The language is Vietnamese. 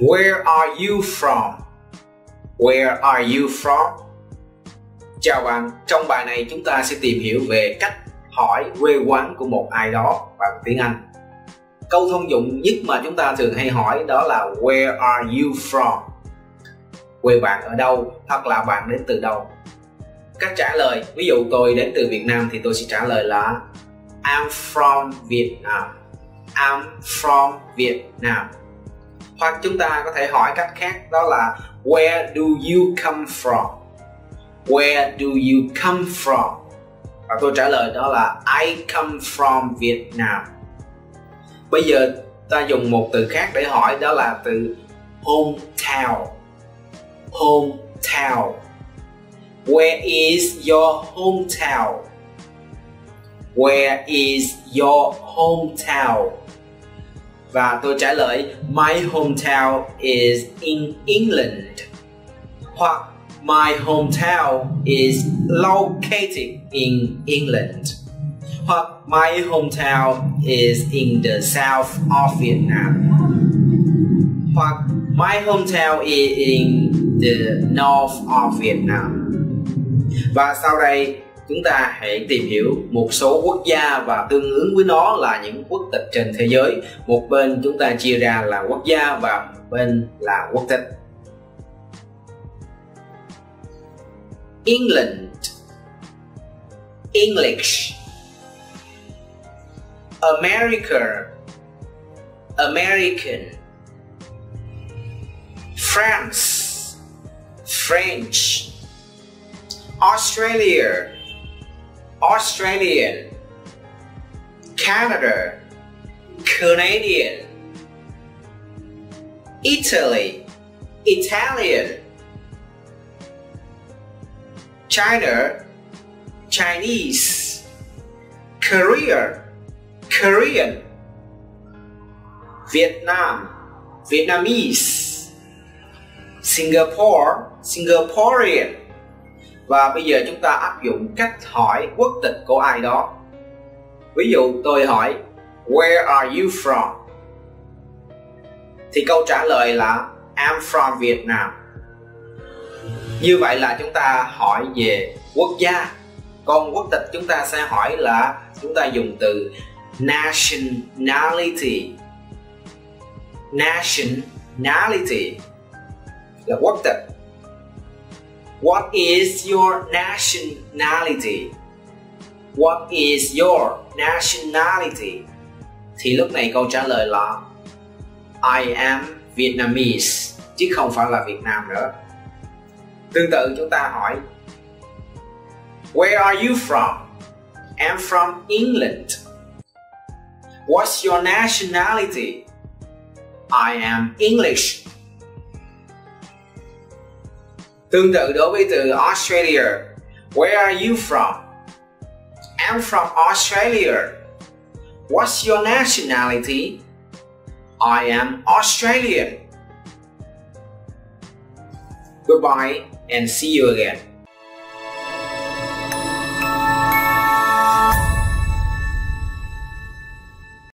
Where are you from? Where are you from? Chào bạn, trong bài này chúng ta sẽ tìm hiểu về cách hỏi quê quán của một ai đó bằng tiếng Anh. Câu thông dụng nhất mà chúng ta thường hay hỏi đó là Where are you from? Quê bạn ở đâu hoặc là bạn đến từ đâu? Cách trả lời, ví dụ tôi đến từ Việt Nam thì tôi sẽ trả lời là I'm from Vietnam. I'm from Vietnam. Hoặc chúng ta có thể hỏi cách khác, đó là, Where do you come from? Where do you come from? Và tôi trả lời đó là, I come from Vietnam. Bây giờ ta dùng một từ khác để hỏi, đó là từ hometown. Hometown. Where is your hometown? Where is your hometown? Và tôi trả lời, My hometown is in England. Hoặc, My hometown is located in England. Hoặc, My hometown is in the south of Vietnam. Hoặc, My hometown is in the north of Vietnam. Và sau đây chúng ta hãy tìm hiểu một số quốc gia và tương ứng với nó là những quốc tịch trên thế giới. Một bên chúng ta chia ra là quốc gia và một bên là quốc tịch. England. English. America. American. France. French. Australia. Australian Canada Canadian Italy Italian China, Chinese, Korea, Korean, Vietnam, Vietnamese, Singapore, Singaporean. Và bây giờ chúng ta áp dụng cách hỏi quốc tịch của ai đó. Ví dụ tôi hỏi, Where are you from? Thì câu trả lời là, I'm from Vietnam như vậy là chúng ta hỏi về quốc gia còn quốc tịch chúng ta sẽ hỏi là, chúng ta dùng từ nationality nationality là quốc tịch what is your nationality what is your nationality thì lúc này câu trả lời là, I am Vietnamese, chứ không phải là Việt Nam nữa Tương tự chúng ta hỏi, Where are you from? I'm from England. What's your nationality? I am English. Tương tự đối với từ Australia. Where are you from? I'm from Australia. What's your nationality? I am Australian. Goodbye and see you again.